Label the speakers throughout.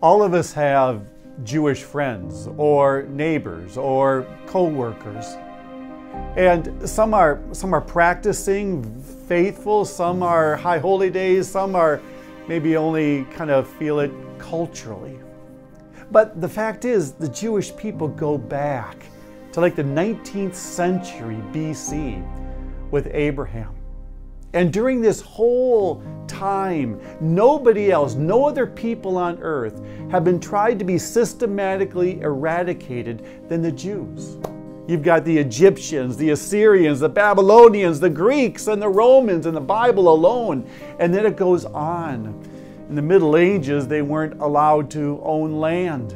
Speaker 1: All of us have Jewish friends or neighbors or co-workers. And some are some are practicing faithful, some are high holy days, some are maybe only kind of feel it culturally. But the fact is the Jewish people go back to like the 19th century BC with Abraham. And during this whole time, nobody else, no other people on earth have been tried to be systematically eradicated than the Jews. You've got the Egyptians, the Assyrians, the Babylonians, the Greeks, and the Romans in the Bible alone. And then it goes on. In the Middle Ages, they weren't allowed to own land.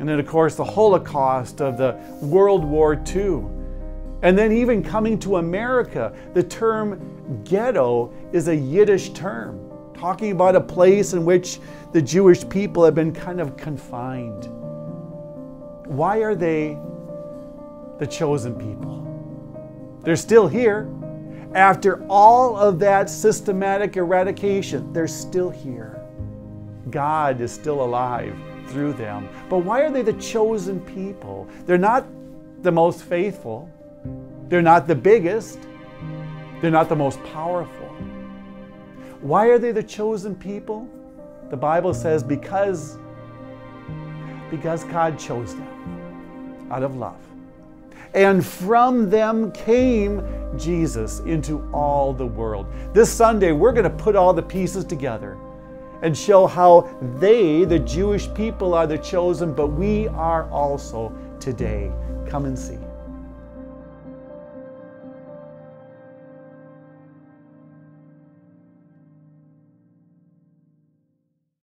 Speaker 1: And then, of course, the Holocaust of the World War II. And then, even coming to America, the term ghetto is a Yiddish term, talking about a place in which the Jewish people have been kind of confined. Why are they the chosen people? They're still here. After all of that systematic eradication, they're still here. God is still alive through them. But why are they the chosen people? They're not the most faithful, they're not the biggest, they're not the most powerful. Why are they the chosen people? The Bible says because because God chose them out of love. And from them came Jesus into all the world. This Sunday, we're going to put all the pieces together and show how they, the Jewish people, are the chosen, but we are also today. Come and see.